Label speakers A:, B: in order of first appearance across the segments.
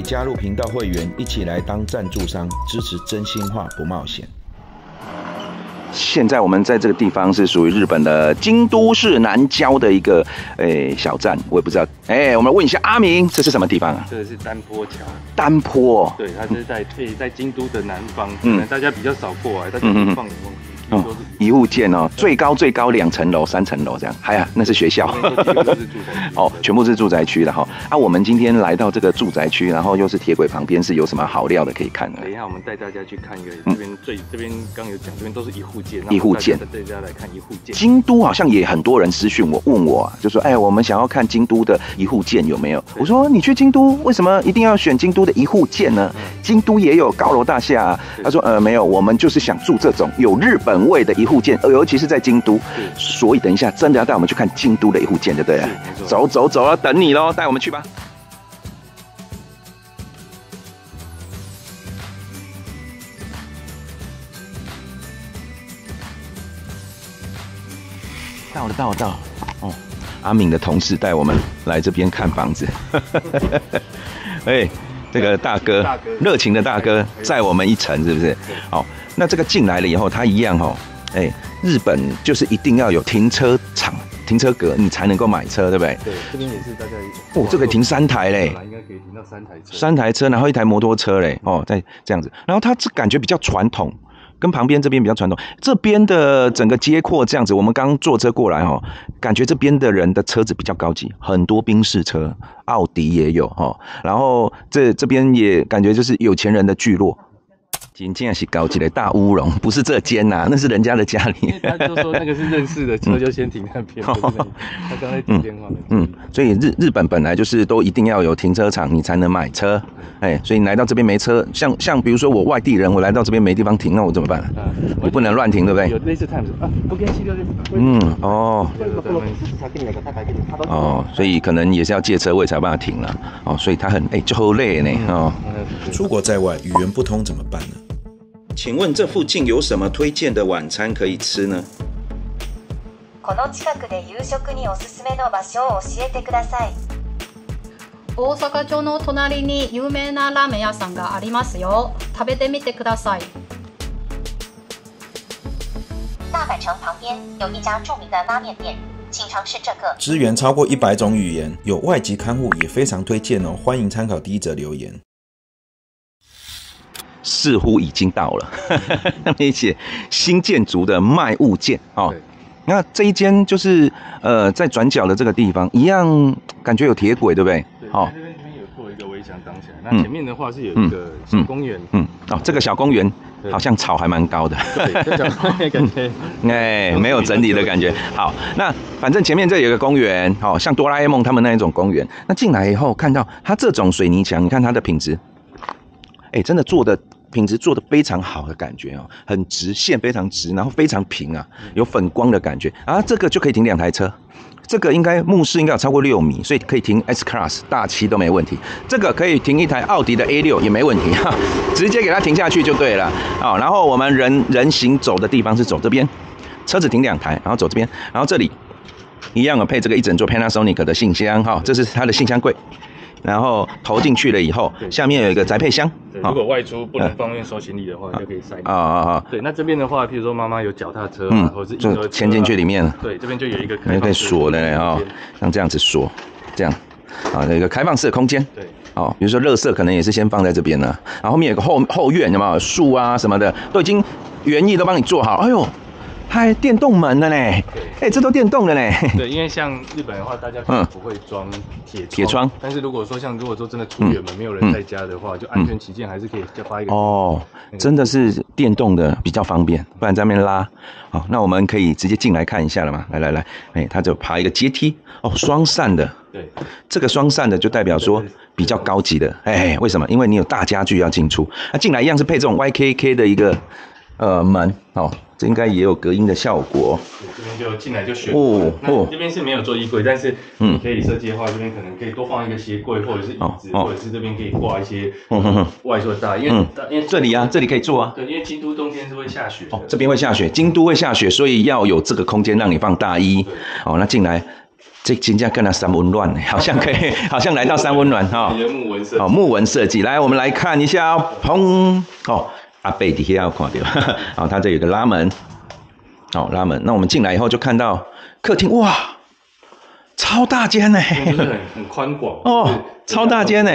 A: 以加入频道会员，一起来当赞助商，支持真心话不冒险。
B: 现在我们在这个地方是属于日本的京都市南郊的一个诶小站，我也不知道。哎，我们问一下阿明，这是什么地方啊？
C: 这个是丹坡桥，
B: 丹坡。
C: 对，它是在可以在京都的南方，可能大家比较少过来，大家放眼望去。
B: 哦，一户建哦，最高最高两层楼、三层楼这样，哎呀，那是学校。哦，全部是住宅区的哈。啊，我们今天来到这个住宅区，然后又是铁轨旁边，是有什么好料的可以看
C: 呢？等一下，我们带大家去看一个这边最这边刚有讲，这边都是一户建，
B: 一户建，
C: 大家来看一户建。
B: 京都好像也很多人私讯我问我，啊就说哎，我们想要看京都的一户建有没有？我说你去京都为什么一定要选京都的一户建呢？京都也有高楼大厦。啊他说呃没有，我们就是想住这种有日本味的一户建。尤其是在京都，所以等一下真的要带我们去看京都的一户建，对不对？走走走啊，等你喽，带我们去吧。到了，到了，到了。哦，阿敏的同事带我们来这边看房子。哎，这个大哥，热情的大哥载我们一程，是不是？哦，那这个进来了以后，他一样哦，哎。日本就是一定要有停车场、停车格，你才能够买车，对不对？
C: 对，这边也是大概
B: 哦，这个停三台嘞，
C: 应该可以停到三台车。
B: 三台车，然后一台摩托车嘞，哦，再这样子，然后它这感觉比较传统，跟旁边这边比较传统。这边的整个街廓这样子，我们刚坐车过来哈，感觉这边的人的车子比较高级，很多宾士车、奥迪也有哈，然后这这边也感觉就是有钱人的聚落。今天是高级的大乌龙，不是这间呐，那是人家的家里。
C: 他就说那个是认识的车，就先停那边。他刚才听电话。
B: 嗯，所以日日本本来就是都一定要有停车场，你才能买车。哎，所以你来到这边没车，像像比如说我外地人，我来到这边没地方停，那我怎么办？我不能乱停，对不对？
C: 有类似 times 啊，不跟七六六。
B: 嗯，哦。哦，所以可能也是要借车位才有办法停了。哦，所以他很哎就好累呢。哦，
A: 出国在外语言不通怎么办呢？
B: 请问这附近有什么推荐的晚餐可以吃呢？この近くで夕食におすすめの場所を教えてください。大阪城の隣に有名なラーメン屋さんがありますよ。食べてみてください。大阪城旁边有一家著名的拉面店，请尝试这个。
A: 支援超过一百种语言，有外籍看护也非常推荐哦。欢迎参考第一则留言。
B: 似乎已经到了，那边写新建筑的卖物件哦。那这一间就是呃，在转角的这个地方，一样感觉有铁轨，对不对？
C: 好，这边这边有做一个围墙挡起来。那前面的话是有一个小公园。嗯，
B: 哦，这个小公园好像草还蛮高的。
C: 对，感觉
B: 哎，没有整理的感觉。好，那反正前面这有个公园，好像哆啦 A 梦他们那一种公园。那进来以后看到它这种水泥墙，你看它的品质，哎，真的做的。品质做的非常好的感觉哦，很直线，非常直，然后非常平啊，有粉光的感觉啊。这个就可以停两台车，这个应该目视应该有超过六米，所以可以停 S Class 大七都没问题。这个可以停一台奥迪的 A 六也没问题哈，直接给它停下去就对了啊。然后我们人人行走的地方是走这边，车子停两台，然后走这边，然后这里一样的配这个一整座 Panasonic 的信箱哈，这是它的信箱柜。然后投进去了以后，下面有一个宅配箱。
C: 如果外出不能方便收行李的话，就可以塞。啊啊啊！对，那这边的话，譬如说妈妈有脚踏车，嗯，或者
B: 就牵进去里面。
C: 对，这边就有一个
B: 可以锁的啊，像这样子锁，这样啊，有一个开放式的空间。
C: 对，
B: 哦，比如说垃圾可能也是先放在这边呢，然后后面有个后后院，有没有树啊什么的，都已经园艺都帮你做好。哎呦！还电动门的呢，哎，这都电动的呢。
C: 对，因为像日本的话，大家可能不会装铁
B: 铁窗，
C: 但是如果说像如果说真的出远门没有人在家的话，就安全起见，还是可以再发一个。哦，
B: 真的是电动的比较方便，不然在那边拉。好，那我们可以直接进来看一下了嘛？来来来，哎，它就爬一个阶梯，哦，双扇的。
C: 对，
B: 这个双扇的就代表说比较高级的，哎，为什么？因为你有大家具要进出，那进来一样是配这种 YKK 的一个。呃，门哦，这应该也有隔音的效果。
C: 这边就进来就选哦哦，这边是没有做衣柜，但是嗯，可以设计的话，这边可能可以多放一个鞋柜，或者是椅子，或者是这边可以挂一些外做大，因为因为
B: 这里啊，这里可以做啊。
C: 对，因为京都冬天是会下雪。哦，
B: 这边会下雪，京都会下雪，所以要有这个空间让你放大衣。哦，那进来这金价更加三温暖呢，好像可以，好像来到三温暖哈。
C: 木纹设计，
B: 哦，木纹设计，来我们来看一下哦，砰，哦，阿贝底下要看到，啊，它这有个拉门，哦，拉门，那我们进来以后就看到客厅，哇，超大间呢，
C: 很很宽广
B: 哦，超大间呢，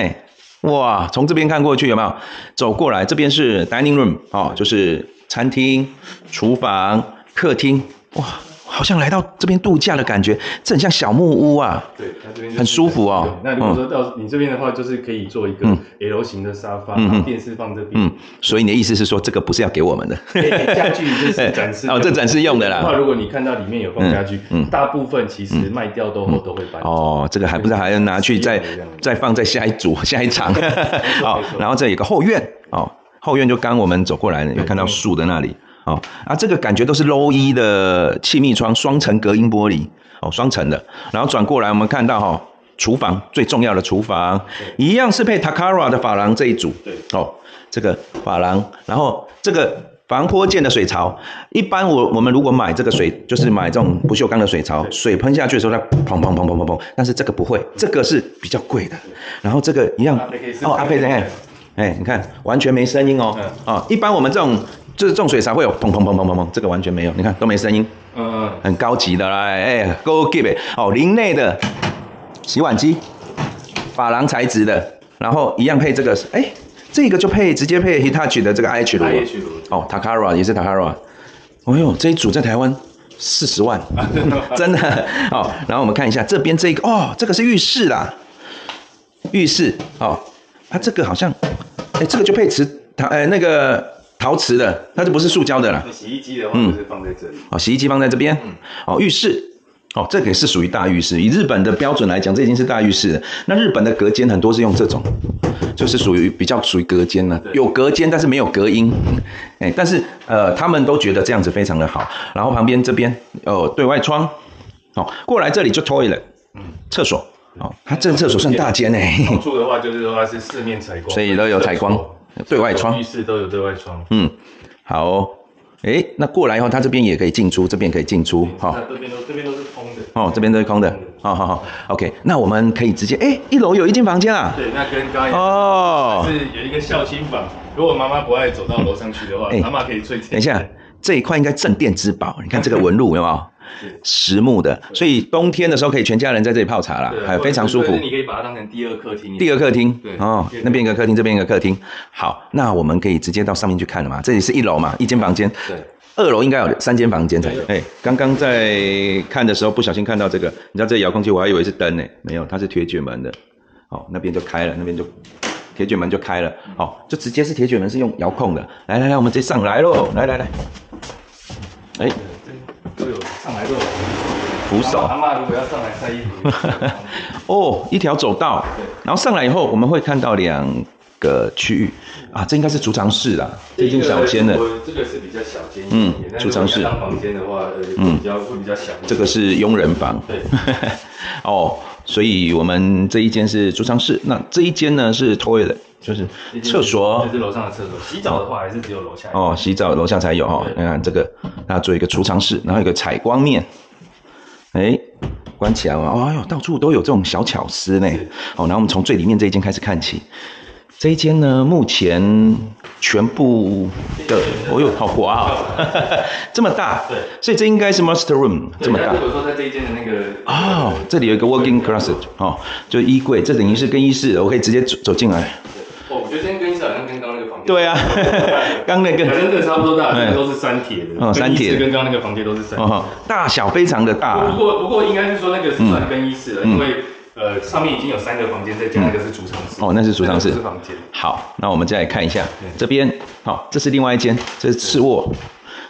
B: 哇，从这边看过去有没有？走过来，这边是 dining room，哦，就是餐厅、厨房、客厅，哇。好像来到这边度假的感觉，这很像小木屋
C: 啊。对，它这边
B: 很舒服哦。
C: 那如果说到你这边的话，就是可以做一个 L 型的沙发，电视放这边。嗯，
B: 所以你的意思是说，这个不是要给我们的
C: 家具，就是展示
B: 哦，这展示用的啦。
C: 那如果你看到里面有放家具，嗯，大部分其实卖掉都都会搬。
B: 哦，这个还不是还要拿去再再放在下一组 下一场。好，然后这有个后院哦，后院就刚我们走过来有看到树的那里。哦啊，这个感觉都是 low 一的气密窗，双层隔音玻璃，哦，双层的。然后转过来，我们看到哈，厨房最重要的厨房，一样是配 Takara 的珐琅这一组。
C: 对，
B: 哦，这个珐琅，然后这个防泼溅的水槽，一般我我们如果买这个水，就是买这种不锈钢的水槽，水喷下去的时候它砰砰砰砰砰砰，但是这个不会，这个是比较贵的。然后这个一样，哦，阿佩，哎，哎，你看完全没声音哦，哦，一般我们这种。就是重水才会有砰砰砰砰砰砰，这个完全没有，你看都没声音，嗯嗯，很高级的啦，哎，Go Give 哦，林内的洗碗机，珐琅材质的，然后一样配这个，哎，这个就配直接配 Hitachi 的这个 IH 炉，哦，Takara 也是 Takara，哎呦，这一组在台湾四十万，真的，哦，然后我们看一下这边这个，哦，这个是浴室啦，浴室，哦，它这个好像，哎，这个就配瓷，它，哎，那个。陶瓷的，它就不是塑胶的了。
C: 洗衣机的话，就是放在这里。
B: 哦，洗衣机放在这边。哦，浴室，哦，这个是属于大浴室。以日本的标准来讲，这已经是大浴室了。那日本的隔间很多是用这种，就是属于比较属于隔间了，有隔间，但是没有隔音。哎，但是呃，他们都觉得这样子非常的好。然后旁边这边哦，对外窗。哦，过来这里就 toilet，嗯，厕所。哦，它这个厕所算大间呢。
C: 好处的话就是说它是四面采光，
B: 所以都有采光。对外窗，
C: 浴室都有对外窗。
B: 嗯，好，哎，那过来以后，它这边也可以进出，这边可以进出，
C: 哈。这边都这边都是空的。哦，
B: 这边都是空的。好好好，OK，那我们可以直接，哎，一楼有一间房间啊。
C: 对，那跟刚刚哦，是有一个孝心房。如果妈妈不爱走到楼上去的话，妈妈可以睡。
B: 等一下，这一块应该镇店之宝，你看这个纹路有没有？实木的，所以冬天的时候可以全家人在这里泡茶啦，还非常舒服。
C: 你可以把它当成第二客厅。
B: 第二客厅，对哦，那边一个客厅，这边一个客厅。好，那我们可以直接到上面去看了嘛？这里是一楼嘛，一间房间。
C: 对，
B: 二楼应该有三间房间才对。哎，刚刚在看的时候不小心看到这个，你知道这遥控器，我还以为是灯呢，没有，它是铁卷门的。哦，那边就开了，那边就铁卷门就开了。哦，就直接是铁卷门，是用遥控的。来来来，我们直接上来喽！来来来，哎。
C: 都有上来都有
B: 扶手。
C: 阿妈如果要上来晒衣服，
B: 哦，一条走道。对。然后上来以后，我们会看到两个区域啊，这应该是储藏室啦，这间小间的。
C: 这个是比较小间。嗯，
B: 储藏室。
C: 当房间的话，呃，嗯，比较会比较小。
B: 这个是佣人房。
C: 对。
B: 哦，所以我们这一间是储藏室，那这一间呢是 toilet，就是厕所。
C: 就是楼上的厕所。洗澡的话还是只有楼下。
B: 哦，洗澡楼下才有哈。你看这个。那做一个储藏室，然后一个采光面，哎，关起来了，哎呦，到处都有这种小巧思呢。好，然后我们从最里面这一间开始看起，这一间呢，目前全部的，哦呦，好滑啊，这么大，
C: 对，
B: 所以这应该是 master room，这么大。
C: 如果说在这一间的那个，
B: 哦，这里有一个 working closet，哦，就衣柜，这等于是更衣室，我可以直接走走进来。
C: 哦，我觉得今天更衣室好像跟刚刚那个房间。
B: 对啊，刚那个
C: 真的差不多大，都是三铁的。哦，三铁跟刚刚那个房间都是三。哦，
B: 大小非常的大。
C: 不过不过应该是说那个是算更衣室了，因为呃上面已经有三个房间，再加一个是储藏室。
B: 哦，那是储藏室。
C: 是房间。
B: 好，那我们再来看一下这边。好，这是另外一间，这是次卧，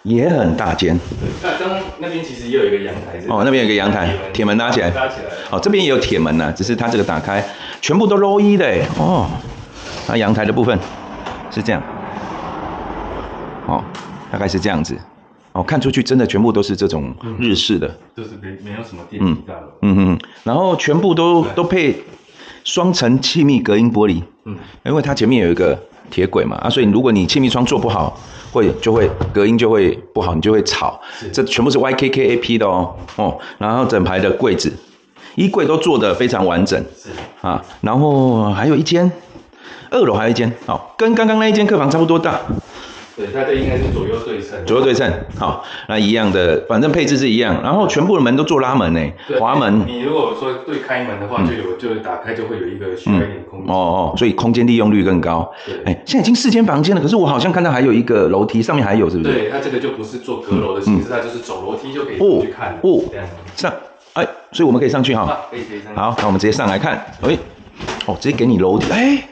B: 也很大间。
C: 那刚那边其实也有一个阳台。
B: 哦，那边有个阳台，铁门拉起来。
C: 拉起来。
B: 哦，这边也有铁门呢，只是它这个打开，全部都 low 一的哦。那阳台的部分是这样，哦，大概是这样子，哦，看出去真的全部都是这种日式的，
C: 就是没没有什么电梯大楼，
B: 嗯嗯，然后全部都都配双层气密隔音玻璃，嗯，因为它前面有一个铁轨嘛，啊，所以如果你气密窗做不好，会就会隔音就会不好，你就会吵，这全部是 YKKAP 的哦，哦，然后整排的柜子。衣柜都做的非常完整。是啊，然后还有一间，二楼还有一间，好，跟刚刚那一间客房差不多大。
C: 对，它这应该是左右对称。
B: 左右对称，好，那一样的，反正配置是一样。然后全部的门都做拉门呢，滑门。
C: 你如果说对开门的话，就有就打开就会有一个需要一点空间。哦哦，
B: 所以空间利用率更高。对，哎，现在已经四间房间了，可是我好像看到还有一个楼梯，上面还有是不是？
C: 对，它这个就不是做阁楼的形式，它就是走楼梯就可以去看。哦，这样
B: 上，哎，所以我们可以上去
C: 哈。可以可以上。
B: 好，那我们直接上来看。哎，哦，直接给你楼顶，哎。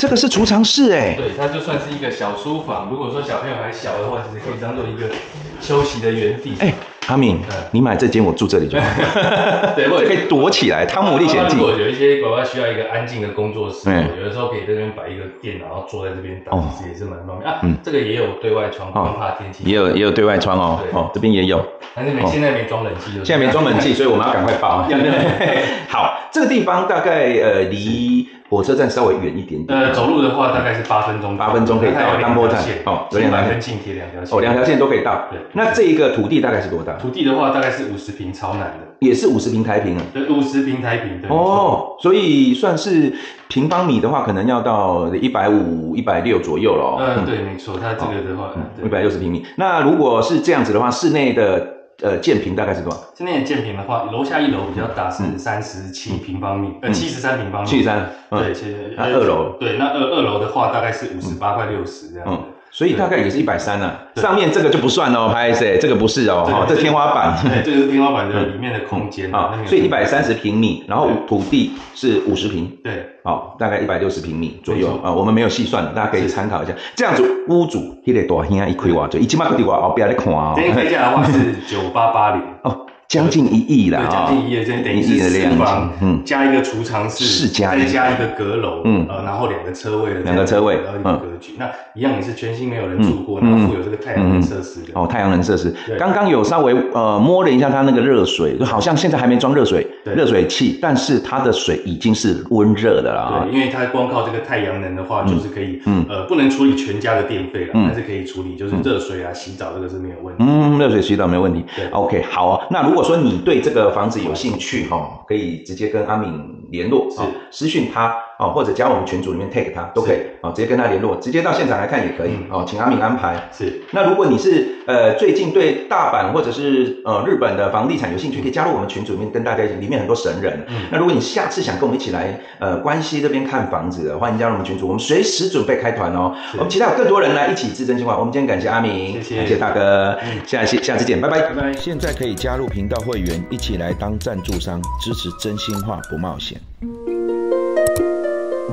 B: 这个是储藏室哎，
C: 对，它就算是一个小书房。如果说小朋友还小的话，其实可以当做一个休息的园地。哎，
B: 阿敏，你买这间我住这里就好。对，或者可以躲起来，《汤姆历险记》。
C: 如果有一些宝宝需要一个安静的工作室，有的时候可以这边摆一个电脑，然后坐在这边打，其实也是蛮方便啊。嗯，这个也有对外窗，不怕天气。
B: 也有也有对外窗哦，哦，这边也有。
C: 但是没现在没装冷气，
B: 现在没装冷气，所以我们要赶快报。好，这个地方大概呃离。火车站稍微远一点点。
C: 呃，走路的话大概是八分钟，
B: 八分钟可以到当波站。
C: 哦，有两条线，铁两条线。
B: 哦，两条线都可以到。对。那这一个土地大概是多大？
C: 土地的话大概是五十平，朝南的。
B: 也是五十平台平啊。
C: 对，五十平台平。
B: 哦，所以算是平方米的话，可能要到一百五、一百六左右了。
C: 嗯，对，没错，它这个的话，
B: 一百六十平米。那如果是这样子的话，室内的。呃，建平大概是多少？
C: 今年建平的话，楼下一楼比较大，是三十七平方米，呃，七十三平方米。
B: 七十三，
C: 对，
B: 那二楼，
C: 对，那二二楼的话，大概是五十八块六十这样。嗯。
B: 所以大概也是一百三呢，上面这个就不算哦，拍谁？这个不是哦，哈，这天花板，
C: 对，这就是天花板的里面的空间啊，
B: 所以一百三十平米，然后土地是五十平，
C: 对，
B: 好，大概一百六十平米左右啊，我们没有细算的，大家可以参考一下。这样子屋主一得多，现在一亏哇，就一千万地哇，哦，不要来看哦。
C: 这一开价的话是九八八零。哦。
B: 将近一亿了
C: 啊！将近一亿，这等于是四房，嗯，加一个储藏室，再加一个阁楼，嗯，呃，然后两个车位的，
B: 两个车位，
C: 然后一个格局，那一样也是全新没有人住过，然后附有这个太阳能设施的。
B: 哦，太阳能设施，刚刚有稍微呃摸了一下它那个热水，就好像现在还没装热水热水器，但是它的水已经是温热的了。
C: 对，因为它光靠这个太阳能的话，就是可以，嗯，呃，不能处理全家的电费了，但是可以处理就是热水啊、洗澡这个是没有问题。
B: 嗯，热水洗澡没问题。对，OK，好啊。那如果说你对这个个房子有兴趣哈，可以直接跟阿敏联络，是。私讯他哦，或者加我们群组里面 take 他都可以哦，直接跟他联络，直接到现场来看也可以哦，请阿明安排。
C: 是，
B: 那如果你是呃最近对大阪或者是呃日本的房地产有兴趣，可以加入我们群组里面跟大家一起，里面很多神人。嗯，那如果你下次想跟我们一起来呃关西这边看房子的，欢迎加入我们群组，我们随时准备开团哦。我们期待有更多人来一起自真心话。我们今天感谢阿明，
C: 谢谢，
B: 感谢大哥，下期下次见，拜拜，
C: 拜拜。
A: 现在可以加入频道会员，一起来当赞助商，支持真心话不冒险。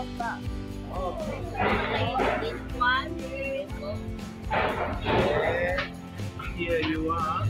D: Oh, Like this one. Here you are.